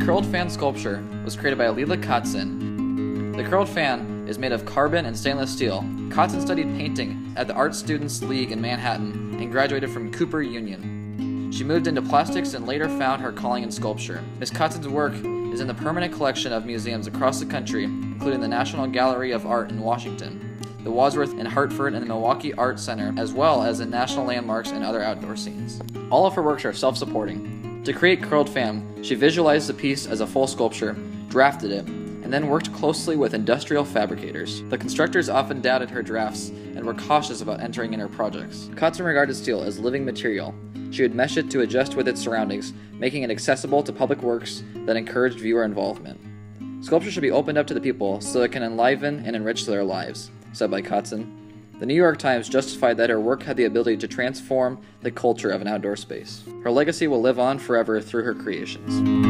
curled fan sculpture was created by Lila Katzen. The curled fan is made of carbon and stainless steel. Katzen studied painting at the Art Students League in Manhattan and graduated from Cooper Union. She moved into plastics and later found her calling in sculpture. Miss Katzen's work is in the permanent collection of museums across the country, including the National Gallery of Art in Washington, the Wadsworth in Hartford, and the Milwaukee Art Center, as well as in national landmarks and other outdoor scenes. All of her works are self supporting. To create Curled Fan, she visualized the piece as a full sculpture, drafted it, and then worked closely with industrial fabricators. The constructors often doubted her drafts and were cautious about entering in her projects. Katzen regarded steel as living material. She would mesh it to adjust with its surroundings, making it accessible to public works that encouraged viewer involvement. Sculpture should be opened up to the people so it can enliven and enrich their lives, said by Katzen. The New York Times justified that her work had the ability to transform the culture of an outdoor space. Her legacy will live on forever through her creations.